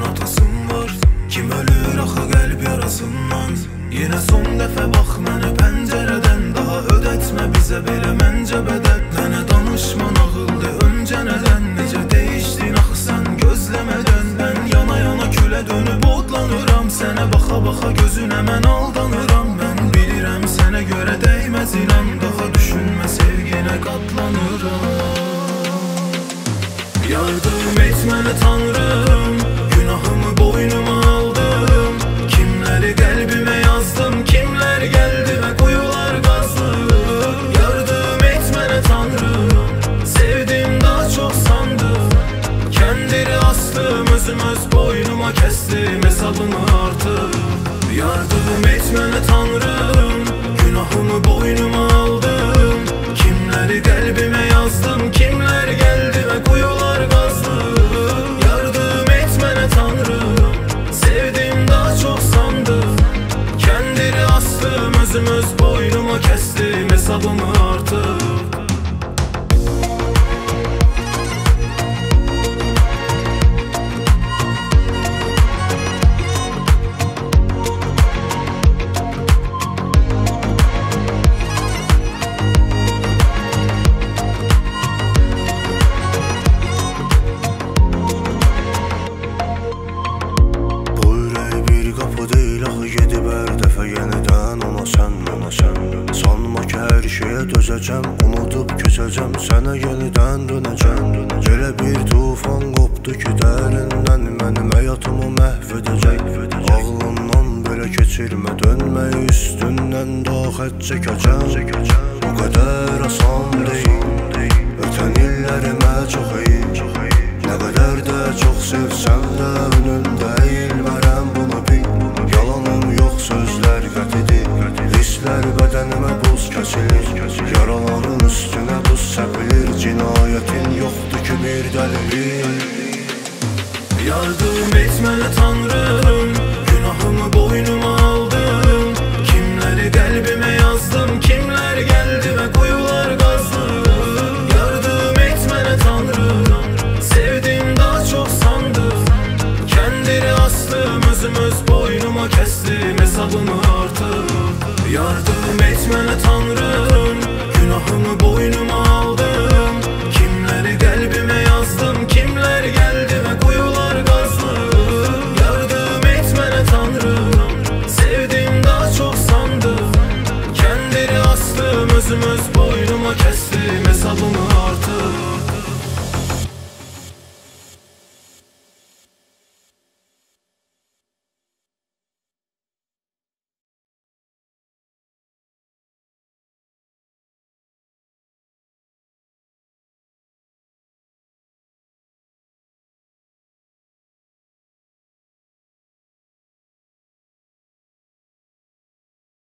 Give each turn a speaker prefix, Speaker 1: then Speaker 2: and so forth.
Speaker 1: Anan atasın var Kim ölür? Axı qəlb yarasından Yenə son dəfə bax mənə pəncərədən Daha ödətmə bizə belə məncə bədəd Mənə danışma nağıldı öncə nədən Necə deyişdin axı ah sən gözləmədən Mən yana-yana külə dönüb odlanıram Sənə baxa-baxa gözünə mən aldanıram. Mən bilirəm sənə görə dəyməz inan. Daha düşünmə sevginə qatlanıram Yardım et mənə tanrım. Astım özüm öz boynuma kəstim Hesabını artıb Yardım et mənə tanrım Günahımı boynuma aldım. Kimləri qəlbimə yazdım Kimlər gəldi və quyular qazdım Yardım et mənə tanrım Sevdim daha çox sandım. Kəndiri astım özüm öz boynuma kəstim Hesabımı
Speaker 2: şeyə dözəcəm, unudub keçəcəm Sənə yenidən dönəcəm, dönəcəm Elə bir tufan qopdu ki dərindən Mənim həyatımı məhv edəcək Ağlından belə keçirmə dönmək üstündən daha xət çəkəcəm Bu qədər asan deyil Ötən illərimə çox eyib Nə qədər də çox sevsəm də önündə bədənimə buz kəsilir Yaraların üstünə buz səpilir Cinayətin yoxdur ki bir dəlili
Speaker 1: Yardım et tanrım Günahımı boynuma aldım. Kimləri qəlbimə yazdım Kimlər gəldi və quyular qazdım Yardım et tanrım Sevdim daha çox sandım. Kəndiri astım özüm öz boynuma kəstim Yardım et mənə tanrım. Günahımı boynuma aldım. Kimləri qəlbimə yazdım Kimlər gəldi və quyular qazdım Yardım et mənə tanrım. Sevdim daha çox sandım. Kəndiri astım özüm öz boynuma kəstim Hesabımı